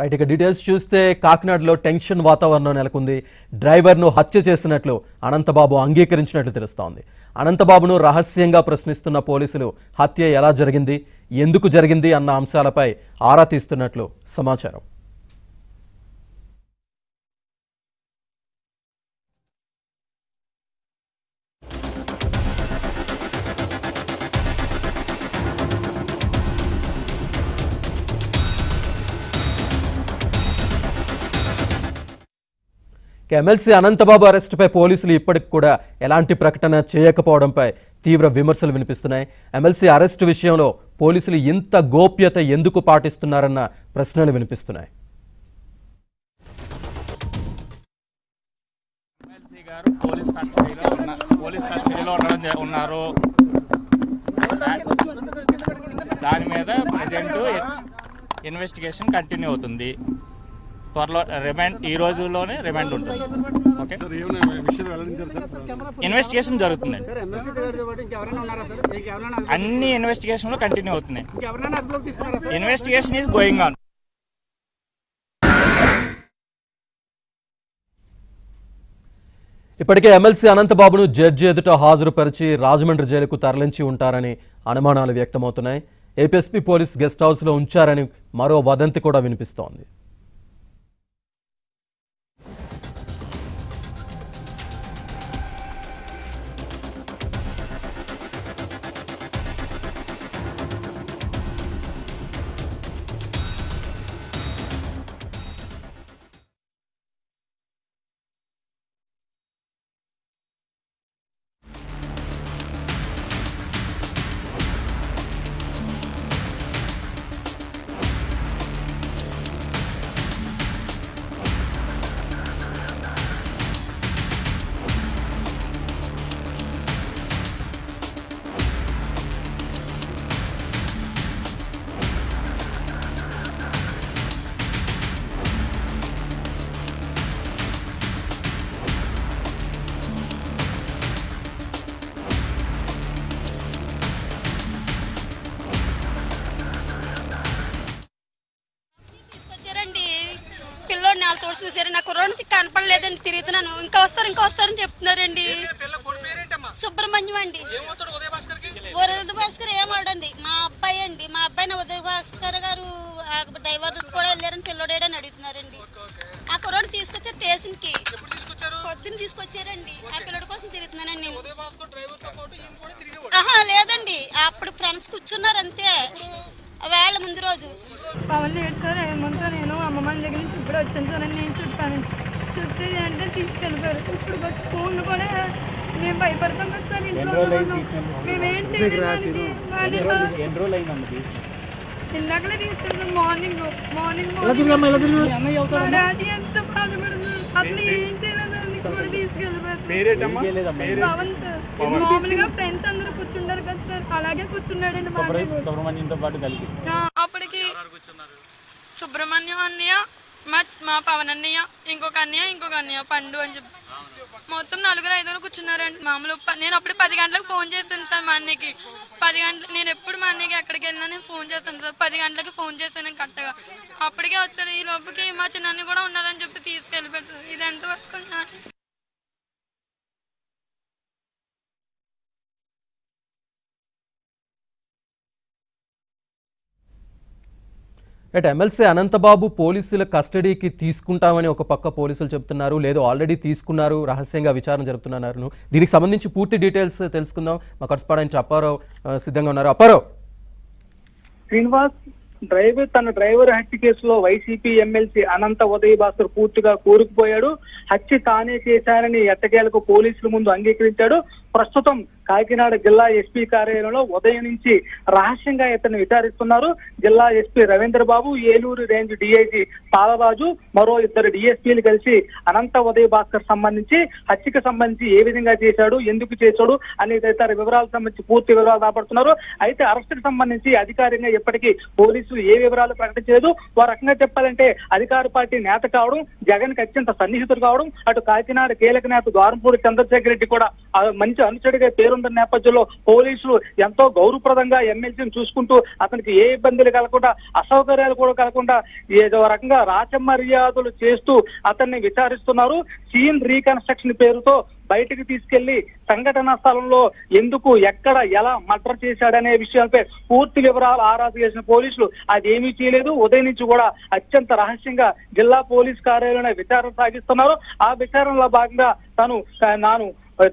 Right ఇక details చూస్తే కాకినాడలో టెన్షన్ వాతావరణం నెలకొంది. డ్రైవర్ను హత్య చేసినట్లు అనంతబాబు అంగీకరించినట్లు తెలుస్తోంది. అనంతబాబును రహస్యంగా ప్రశ్నిస్తున్న పోలీసులు హత్య ఎలా జరిగింది? ఎందుకు జరిగింది? అన్న అంశాలపై ఆరా తీస్తున్నట్లు సమాచారం. ఎమ్మెల్సీ అనంతబాబు అరెస్టుపై పోలీసులు ఇప్పటికి కూడా ఎలాంటి ప్రకటన చేయకపోవడంపై తీవ్ర విమర్శలు వినిపిస్తున్నాయి. ఎమ్మెల్సీ అరెస్టు విషయంలో పోలీసులు ఇంత గోప్యత ఎందుకు పాటిస్తున్నారన్న ప్రశ్నలు వినిపిస్తున్నాయి. పోలీస్ కస్టడీలో పోలీస్ కస్టడీలో ఉన్నారు. దాని మీద ప్రజెంట్ ఇన్వెస్టిగేషన్ కంటిన్యూ అవుతుంది. త్వరలో రిమాండ్ ఈ రోజుల్లోనే రిమాండ్ ఉంటుంది. ఓకే ఇన్వెస్టిగేషన్ జరుగుతుందండి. అన్ని ఇన్వెస్టిగేషన్లు కంటిన్యూ అవుతున్నాయి. ఇన్వెస్టిగేషన్ ఈజ్ గోయింగ్ ఆన్ ఇప్పటికే ఎమ్మెల్సీ అనంతబాబును జడ్జి ఎదుట హాజరుపరిచి రాజమండ్రి జైలుకు తరలించి ఉంటారని అనుమానాలు వ్యక్తమవుతున్నాయి. ఏపీఎస్పీ పోలీస్ గెస్ట్ హౌస్లో ఉంచారని మరో వదంతి కూడా వినిపిస్తోంది. చూసారు? నాకు రెండు కనపడలేదండి తిరుగుతున్నాను. ఇంకా వస్తారు ఇంకా వస్తారని చెప్తున్నారండి. సుబ్రహ్మణ్యం అండి. ఉదయ భాస్కర్ ఏమాడండి మా అబ్బాయి అండి. మా అబ్బాయిని ఉదయ భాస్కర్ గారు డ్రైవర్ కూడా వెళ్ళారని పిల్లోడేడని అడుగుతున్నారండి. ఆ కుర్రోడు తీసుకొచ్చారు స్టేషన్కి పొద్దున్న తీసుకొచ్చారండి. ఆ పిల్లడి కోసం తిరుగుతున్నానండి లేదండి. అప్పుడు ఫ్రెండ్స్ కూర్చున్నారు అంతే. వేళ ముందు రోజు. పవన్ లేడు సార్ ఏమంటా నేను అమ్మమ్మ దగ్గర నుంచి ఇప్పుడు వచ్చాను సార్ అని నేను చెప్పాను. చెప్తే అంటే తీసుకెళ్ళిపోయారు. ఇప్పుడు వచ్చి ఫోన్ కూడా మేము భయపడతాం కదా సార్ ఇంట్లో. మేమేం ఇందాకలే తీసుకెళ్తాం మార్నింగ్ మార్నింగ్ మార్నింగ్ మా డాడీ ఎంత బాధపడుతుంది అసలు ఏం చేయలేదని కూడా తీసుకెళ్ళిపోయారు. పవన్ సార్. మామూలుగా ఫ్రెండ్స్ అందరూ కూర్చుంటారు కదా సార్. అలాగే కూర్చున్నాడండి. సుబ్రహ్మణ్యంతో పాటు కలిపి. ఆ, అప్పటికి సుబ్రహ్మణ్యం అన్నయ్య మా మా పవన్ అన్నయ్య ఇంకొక అన్నయ్య ఇంకొక అన్నయ్య పండు అని చెప్పి. మొత్తం నలుగురు ఐదుగురు కూర్చున్నారండి. మామూలు నేను అప్పుడు పది గంటలకు ఫోన్ చేశాను సార్ మా అన్నయ్యకి. పది గంటలు నేను ఎప్పుడు మా అన్నయ్యకి ఎక్కడికి వెళ్ళినా నేను ఫోన్ చేస్తాను సార్. పది గంటలకి ఫోన్ చేశాను కరెక్ట్గా అప్పటికే వచ్చారు. ఈ లోపుకి మా చిన్న కూడా ఉన్నారని చెప్పి తీసుకెళ్ళిపోయారు సార్. ఇది ఎంతవరకు న్యాయం? ఎమ్మెల్సీ అనంతబాబు పోలీసుల కస్టడీకి తీసుకుంటామని ఒక పక్క పోలీసులు చెప్తున్నారు. లేదు ఆల్రెడీ తీసుకున్నారు. రహస్యంగా విచారణ జరుపుతున్నారు. దీనికి సంబంధించి పూర్తి డీటెయిల్స్ తెలుసుకుందాం. మా కట్స్పాడానికి అప్పారావు సిద్ధంగా ఉన్నారు. అప్పారావు. శ్రీనివాస్ డ్రైవర్ తన డ్రైవర్ హత్య కేసులో వైసీపీ ఎమ్మెల్సీ అనంత ఉదయ్ భాస్కర్ పూర్తిగా కూరుకుపోయాడు. హత్య తానే చేశానని ఎట్టకేలకు పోలీసుల ముందు అంగీకరించాడు. ప్రస్తుతం కాకినాడ జిల్లా ఎస్పీ కార్యాలయంలో ఉదయం నుంచి రహస్యంగా ఇతన్ని విచారిస్తున్నారు. జిల్లా SP Ravindra Babu Eluru range DIG Palaraju మరో ఇద్దరు డిఎస్పీలు కలిసి అనంత ఉదయ్ భాస్కర్ సంబంధించి హత్యకు సంబంధించి ఏ విధంగా చేశాడు ఎందుకు చేశాడు అనే ఇతర వివరాలకు సంబంధించి పూర్తి వివరాలు రాబడుతున్నారు. అయితే అరెస్టుకు సంబంధించి అధికారికంగా ఇప్పటికీ పోలీసులు ఏ వివరాలు ప్రకటించలేదు. ఓ రకంగా చెప్పాలంటే అధికార పార్టీ నేత కావడం జగన్కి అత్యంత సన్నిహితుడు కావడం అటు కాకినాడ కీలక నేత ద్వారంపూడి చంద్రశేఖర్ రెడ్డి కూడా మంచి అనుచరుడిగా పేరున్న నేపథ్యంలో పోలీసులు ఎంతో గౌరవప్రదంగా ఎమ్మెల్సీని చూసుకుంటూ అతనికి ఏ ఇబ్బందులు కలగకుండా అసౌకర్యాలు కూడా కలగకుండా ఏదో రకంగా రాచమర్యాదలు చేస్తూ అతన్ని విచారిస్తున్నారు. సీన్ రీకన్స్ట్రక్షన్ పేరుతో బయటకు తీసుకెళ్ళి సంఘటనా స్థలంలో ఎందుకు ఎక్కడ ఎలా మర్డర్ చేశాడనే విషయాలపై పూర్తి వివరాలు ఆరా చేసిన పోలీసులు అది ఏమీ చేయలేదు. ఉదయం నుంచి కూడా అత్యంత రహస్యంగా జిల్లా పోలీస్ కార్యాలయంలో విచారణ సాగిస్తున్నారు. ఆ విచారణలో భాగంగా తను నాను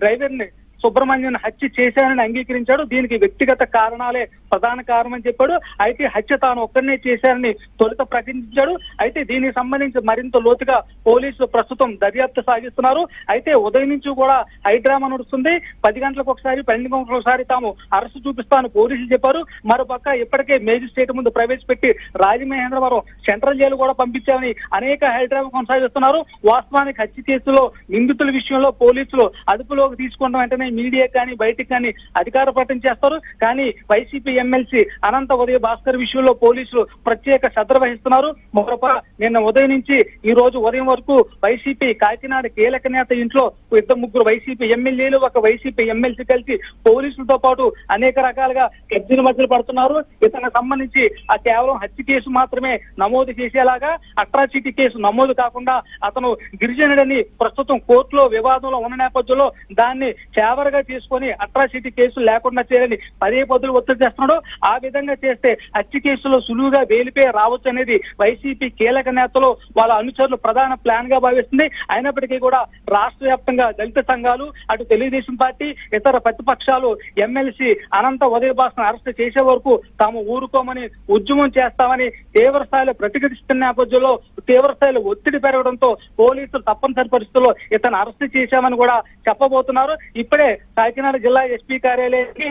డ్రైవర్ని సుబ్రహ్మణ్యం హత్య చేశానని అంగీకరించాడు. దీనికి వ్యక్తిగత కారణాలే ప్రధాన కారణం చెప్పాడు. అయితే హత్య తాను ఒక్కడనే చేశారని తొలుత ప్రకటించాడు. అయితే దీనికి సంబంధించి మరింత లోతుగా పోలీసులు ప్రస్తుతం దర్యాప్తు సాగిస్తున్నారు. అయితే ఉదయం నుంచి కూడా హైడ్రామా నడుస్తుంది. పది గంటలకు ఒకసారి పన్నెండు గంటలకు ఒకసారి తాము అరెస్టు చూపిస్తాను పోలీసులు చెప్పారు. మరోపక్క ఇప్పటికే మేజిస్ట్రేట్ ముందు ప్రవేశపెట్టి రాజమహేంద్రవరం సెంట్రల్ జైలు కూడా పంపించామని అనేక హైడ్రామా కొనసాగిస్తున్నారు. వాస్తవానికి హత్య కేసులో నిందితుల విషయంలో పోలీసులు అదుపులోకి తీసుకున్న వెంటనే మీడియా కానీ బయటికి కానీ అధికార ప్రకటన చేస్తారు. కానీ వైసీపీ ఎమ్మెల్సీ అనంత ఉదయ భాస్కర్ విషయంలో పోలీసులు ప్రత్యేక శ్రద్ధ వహిస్తున్నారు. మరొక నిన్న ఉదయం నుంచి ఈ రోజు ఉదయం వరకు వైసీపీ కాకినాడ కీలక నేత ఇంట్లో ఇద్దరు ముగ్గురు వైసీపీ ఎమ్మెల్యేలు ఒక వైసీపీ ఎమ్మెల్సీ కలిసి పోలీసులతో పాటు అనేక రకాలుగా కబ్జీల మధ్యలో పడుతున్నారు. ఇతనికి సంబంధించి ఆ కేవలం హత్య కేసు మాత్రమే నమోదు చేసేలాగా అట్రాసిటీ కేసు నమోదు కాకుండా అతను గిరిజనుడని ప్రస్తుతం కోర్టులో వివాదంలో ఉన్న నేపథ్యంలో దాన్ని చేవరగా తీసుకొని అట్రాసిటీ కేసులు లేకుండా చేయాలని పదే పదులు ఒత్తిడి చేస్తున్నాడు. ఆ విధంగా చేస్తే హత్య కేసులో సులువుగా వేలిపే రావచ్చు అనేది వైసీపీ కీలక నేతలు వాళ్ళ అనుచరులు ప్రధాన ప్లాన్గా భావిస్తుంది. అయినప్పటికీ కూడా రాష్ట్ర వ్యాప్తంగా దళిత సంఘాలు అటు తెలుగుదేశం పార్టీ ఇతర ప్రతిపక్షాలు ఎమ్మెల్సీ అనంత ఉదయభాస్ను అరెస్ట్ చేసే వరకు తాము ఊరుకోమని ఉద్యమం చేస్తామని తీవ్ర స్థాయిలో ప్రతిఘటిస్తున్న నేపథ్యంలో తీవ్ర స్థాయిలో ఒత్తిడి పెరగడంతో పోలీసులు తప్పనిసరి పరిస్థితుల్లో ఇతను అరెస్ట్ చేశామని కూడా చెప్పబోతున్నారు. ఇప్పుడే కాకినాడ జిల్లా ఎస్పీ కార్యాలయానికి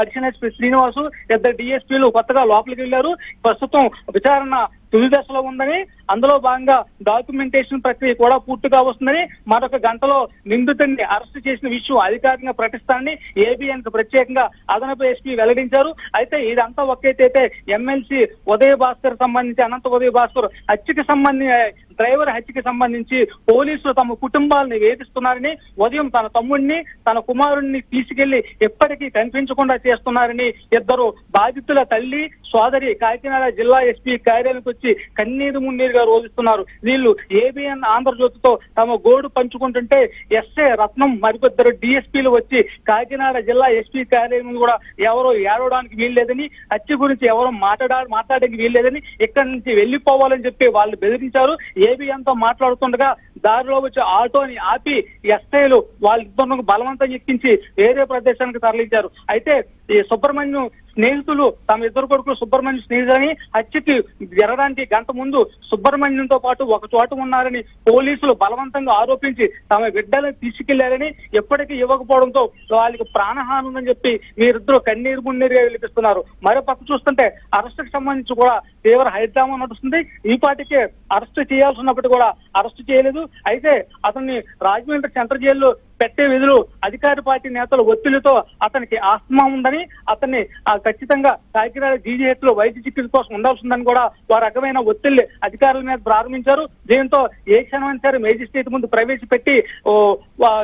అడిషనల్ ఎస్పీ శ్రీనివాసు ఇద్దరు డిఎస్పీలు కొత్తగా లోపలికి వెళ్ళారు ప్రస్తుతం విచారణ తుది దశలో ఉందని అందులో భాగంగా డాక్యుమెంటేషన్ ప్రక్రియ కూడా పూర్తిగా వస్తుందని మరొక గంటలో నిందితుడిని అరెస్ట్ చేసిన విషయం అధికారికంగా ప్రకటిస్తానని ఏబిఎన్కు ప్రత్యేకంగా అదనపు ఎస్పీ వెల్లడించారు. అయితే ఇదంతా ఒక్కైతే ఎమ్మెల్సీ ఉదయ భాస్కర్ సంబంధించి అనంత ఉదయ భాస్కర్ హత్యకి సంబంధించి డ్రైవర్ హత్యకి సంబంధించి పోలీసులు తమ కుటుంబాలను వేధిస్తున్నారని ఉదయం తన తమ్ముడిని తన కుమారుడిని తీసుకెళ్ళి ఎప్పటికీ కనిపించకుండా చేస్తున్నారని ఇద్దరు బాధితుల తల్లి సోదరి కాకినాడ జిల్లా ఎస్పీ కార్యాలయానికి వచ్చి కన్నీరు మున్నీరుగా రోధిస్తున్నారు. వీళ్ళు ఏబిఎన్ ఆంధ్రజ్యోతితో తమ గోడు పంచుకుంటుంటే ఎస్ఏ రత్నం మరికొద్దరు డిఎస్పీలు వచ్చి కాకినాడ జిల్లా ఎస్పీ కార్యాలయం కూడా ఎవరో ఏడవడానికి వీల్లేదని హత్య గురించి ఎవరో మాట్లాడ మాట్లాడడానికి వీల్లేదని ఇక్కడి నుంచి వెళ్ళిపోవాలని చెప్పి వాళ్ళు బెదిరించారు. ఏబిఎన్ మాట్లాడుతుండగా దారిలో వచ్చే ఆటోని ఆపి ఎస్ఐలు వాళ్ళిద్దరు బలవంతం ఎక్కించి వేరే ప్రదేశానికి తరలించారు. అయితే ఈ సుబ్రహ్మణ్యం స్నేహితులు తమ ఇద్దరు కొడుకులు సుబ్రహ్మణ్యం స్నేహితులని హత్యకి జరగడానికి గంట ముందు సుబ్రహ్మణ్యంతో పాటు ఒక చోట ఉన్నారని పోలీసులు బలవంతంగా ఆరోపించి తమ బిడ్డలను తీసుకెళ్ళారని ఎప్పటికీ ఇవ్వకపోవడంతో వాళ్ళకి ప్రాణహాని ఉందని చెప్పి వీరిద్దరూ కన్నీరు మున్నీరుగా విలిపిస్తున్నారు. మరో పక్క చూస్తుంటే అరెస్టుకు సంబంధించి కూడా తీవ్ర హైడ్రామా నడుస్తుంది. ఈ పాటికే అరెస్ట్ చేయాల్సి ఉన్నప్పటికీ కూడా అరెస్ట్ చేయలేదు. అయితే అతన్ని రాజమండ్రి సెంట్రల్ జైల్లో పెట్టే విధులు అధికార పార్టీ నేతల ఒత్తిడితో అతనికి ఆస్తమా ఉందని అతన్ని ఆ, ఖచ్చితంగా కాకినాడ జీజీహెచ్లో వైద్య చికిత్స కోసం ఉండాల్సిందని కూడా వారు రకమైన ఒత్తిళ్ళు అధికారుల మీద ప్రారంభించారు. దీంతో ఏ క్షణమైనా సరే మేజిస్ట్రేట్ ముందు ప్రవేశపెట్టి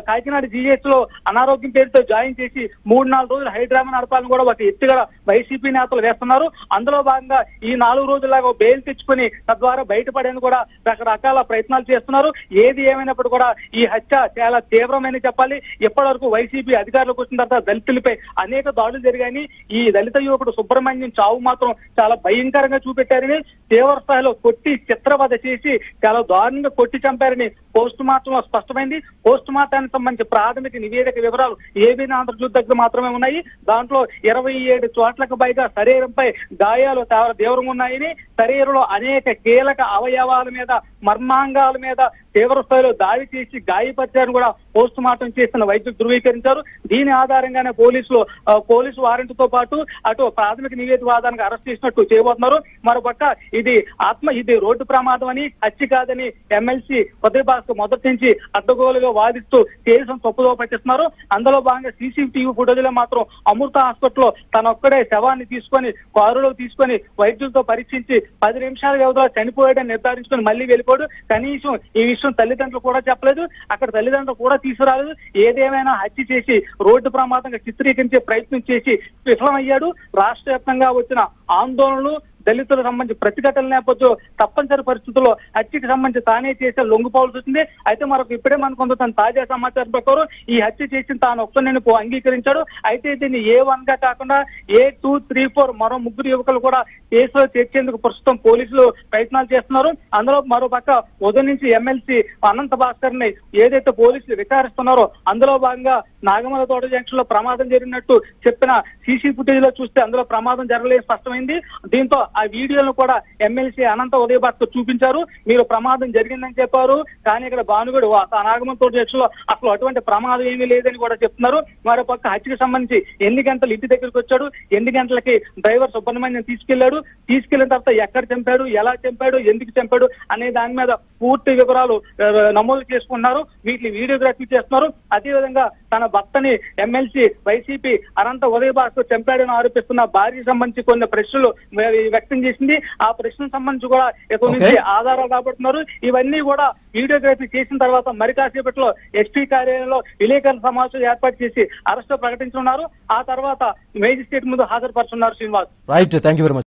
కాకినాడ జీజీహెచ్లో అనారోగ్యం పేరుతో జాయిన్ చేసి మూడు నాలుగు రోజులు హైడ్రామా నడపాలని కూడా ఒక ఎత్తుగా వైసీపీ నేతలు వేస్తున్నారు. అందులో భాగంగా ఈ నాలుగు రోజులాగా బెయిల్ తెచ్చుకొని తద్వారా బయటపడేందుకు కూడా రకరకాల ప్రయత్నాలు చేస్తున్నారు. ఏది ఏమైనప్పుడు కూడా ఈ హత్య చాలా తీవ్రమైన చెప్పాలి. ఇప్పటి వరకు వైసీపీ అధికారులకు వచ్చిన తర్వాత దళితులపై అనేక దాడులు జరిగాయని ఈ దళిత యువకుడు సుబ్రహ్మణ్యం చావు మాత్రం చాలా భయంకరంగా చూపెట్టారని తీవ్ర స్థాయిలో కొట్టి చిత్రవధ చేసి చాలా దారుణంగా కొట్టి చంపారని పోస్ట్ మార్టం లో స్పష్టమైంది. పోస్ట్ మార్టానికి సంబంధించి ప్రాథమిక నివేదిక వివరాలు ఏబీఎన్ ఆంధ్రజ్యోతి దగ్గర మాత్రమే ఉన్నాయి. దాంట్లో ఇరవై ఏడు చోట్లకు పైగా శరీరంపై గాయాలు తీవ్ర తీవ్రంగా ఉన్నాయని శరీరంలో అనేక కీలక అవయవాల మీద మర్మాంగాల మీద తీవ్ర స్థాయిలో దాడి చేసి గాయపరిచారని కూడా పోస్ట్ మార్టం చేసిన వైద్యులు ధృవీకరించారు. దీని ఆధారంగానే పోలీసులు పోలీసు వారెంట్తో పాటు అటు ప్రాథమిక నివేదిక ఆధారంగా అరెస్ట్ చేసినట్టు చేయబోతున్నారు. మరోపక్క ఇది ఆత్మ ఇది రోడ్డు ప్రమాదం అని హత్య కాదని ఎమ్మెల్సీ ఉదయభాస్కర్ మొదటి నుంచి అడ్డగోలుగా వాదిస్తూ కేసును తప్పుదో పట్టిస్తున్నారు. అందులో భాగంగా సీసీటీవీ ఫుటేజ్లో మాత్రం అమృత హాస్పిటల్లో తన ఒక్కడే శవాన్ని తీసుకొని కారులో తీసుకొని వైద్యులతో పరీక్షించి పది నిమిషాల వ్యవధిలో చనిపోయాడని నిర్ధారించుకొని మళ్ళీ వెళ్ళిపోడు కనీసం ఈ విషయం తల్లిదండ్రులు కూడా చెప్పలేదు. అక్కడ తల్లిదండ్రులు కూడా తీసుకురాలేదు. ఏదేమైనా హత్య చేసి రోడ్డు ప్రమాదంగా చిత్రీకరించే ప్రయత్నం చేసి విఫలమయ్యాడు. రాష్ట్ర వ్యాప్తంగా వచ్చిన ఆందోళనలు దళితులకు సంబంధించి ప్రతిఘటన నేపథ్యంలో తప్పనిసరి పరిస్థితుల్లో హత్యకి సంబంధించి తానే చేసే లొంగిపోవాల్సి వచ్చింది అయితే మరొక ఇప్పుడే మనకు తన తాజా సమాచారం ప్రకారం ఈ హత్య చేసిన తాను ఒక్కరిని అంగీకరించాడు. అయితే దీన్ని ఏ వన్గా కాకుండా ఏ టూ త్రీ ఫోర్ మరో ముగ్గురు యువకులు కూడా కేసులో చేర్చేందుకు ప్రస్తుతం పోలీసులు ప్రయత్నాలు చేస్తున్నారు. అందులో మరో పక్క ఉదయం నుంచి ఎమ్మెల్సీ అనంత భాస్కర్ని ఏదైతే పోలీసులు విచారిస్తున్నారో అందులో భాగంగా నాగమల తోట జంక్షన్లో ప్రమాదం జరిగినట్టు చెప్పిన సీసీ ఫుటేజ్లో చూస్తే అందులో ప్రమాదం జరగలేదు స్పష్టమైంది. దీంతో ఆ వీడియోను కూడా ఎమ్మెల్సీ అనంత ఉదయ భాస్కర్ చూపించారు. మీరు ప్రమాదం జరిగిందని చెప్పారు. కానీ ఇక్కడ భానుగుడు నాగమల తోట జంక్షన్లో అసలు అటువంటి ప్రమాదం ఏమీ లేదని కూడా చెప్తున్నారు. మరో పక్క హత్యకు సంబంధించి ఎన్ని గంటలు ఇంటి దగ్గరికి వచ్చాడు? ఎన్ని గంటలకి డ్రైవర్ సుబ్రహ్మణ్యం తీసుకెళ్ళాడు తీసుకెళ్ళిన తర్వాత ఎక్కడ చంపాడు? ఎలా చంపాడు? ఎందుకు చంపాడు? అనే దాని మీద పూర్తి వివరాలు నమోదు చేసుకున్నారు. వీటిని వీడియోగ్రఫీ చేస్తున్నారు. అదేవిధంగా తన భర్తని ఎమ్మెల్సీ వైసీపీ అనంత ఉదయ భాస్కర్ చంపాడని ఆరోపిస్తున్న భార్యకి సంబంధించి కొన్ని ప్రశ్నలు వ్య- వ్యక్తం చేసింది. ఆ ప్రశ్నకు సంబంధించి కూడా ఇక నుంచి. ఆధారాలు రాబడుతున్నారు. ఇవన్నీ కూడా వీడియోగ్రఫీ చేసిన తర్వాత మరి కాసేపట్లో ఎస్పీ కార్యాలయంలో విలేకరుల సమావేశం ఏర్పాటు చేసి అరెస్ట్ ప్రకటించున్నారు ఆ తర్వాత మేజిస్ట్రేట్ ముందు హాజరుపరుచున్నారు Srinivas. Right thank you very much